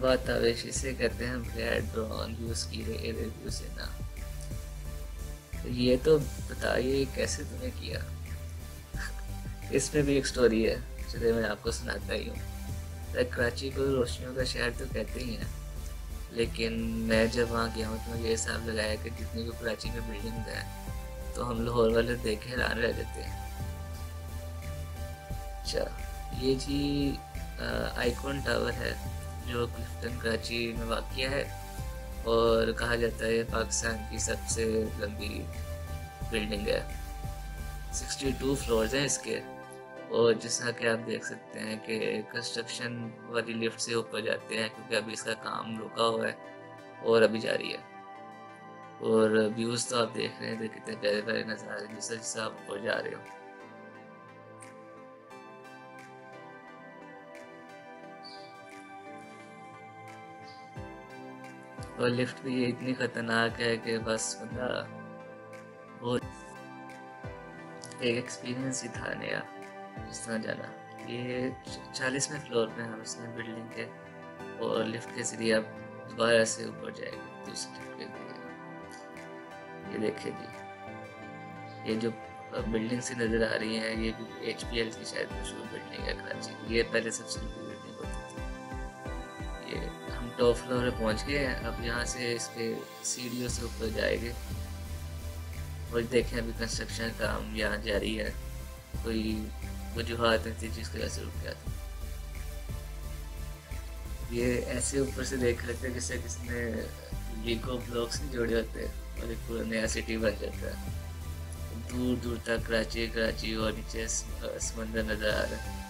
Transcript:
بات آویش، اسے کہتے ہیں بلیڈ ڈرون یوز کی رہے ریویو سے نا۔ یہ تو بتائیے کیسے تمہیں کیا؟ اس میں بھی ایک سٹوری ہے چلے میں آپ کو سناتا ہی ہوں۔ کراچی کو روشنیوں کا شہر تو کہتے ہی ہیں، لیکن میں جب وہاں گیا ہوں تو یہ حساب لگایا کہ جتنی بھی کراچی میں بلڈنگ ہیں، تو ہم لاہور والے دیکھے حیران رہ جاتے ہیں۔ اچھا یہ جی آئیکون ٹاور ہے۔ جو کلفٹن کراچی میں واقع ہے اور کہا جاتا ہے یہ پاکستان کی سب سے لمبی بلڈنگ ہے۔ سکسٹی ٹو فلورز ہیں اس کے۔ اور جس طرح کہ آپ دیکھ سکتے ہیں کہ کنسٹرکشن والی لفٹ سے اوپر جاتے ہیں کیونکہ ابھی اس کا کام رکا ہوا ہے اور ابھی جاری ہے۔ اور ویوز تو آپ دیکھ رہے ہیں کتنے پیارے پیارے نظر آ رہے ہیں جس طرح جس آپ اوپر جا رہے ہو اور لفٹ بھی یہ اتنی خطرناک ہے کہ بس بندہ بہت ایک ایکسپیرینس ہی تھا نیا، اس طرح جانا۔ یہ چالیسویں فلور پہ ہم اس میں بلڈنگ کے، اور لفٹ کے ذریعے آپ دوبارہ سے اوپر جائے گے دوسری لفٹ کے ذریعے یہ دیکھیں جی۔ یہ جو بلڈنگ سے نظر آ رہی ہیں، یہ بھی ایچ پی ایل کی شاید مشہور بلڈنگ ہے کراچی۔ یہ پہلے سب سے ٹاپ فلور پہ پہنچ گئے ہیں۔ اب یہاں سے اس کے سیڑھیوں سے اوپر جائے گے۔ اور دیکھیں ابھی کنسٹرکشن کام یہاں جاری ہے۔ کوئی وجوہات نہیں تھی جس کی وجہ سے رک گیا تھا؟ یہ ایسے اوپر سے دیکھ لیتے ہیں جسے کس نے لیگو بلاکس نہیں جوڑے ہوتے اور ایک پورا نیا سٹی بن جاتا ہے۔ دور دور تک کراچی کراچی اور نیچے سمندر نظر آ رہا ہے۔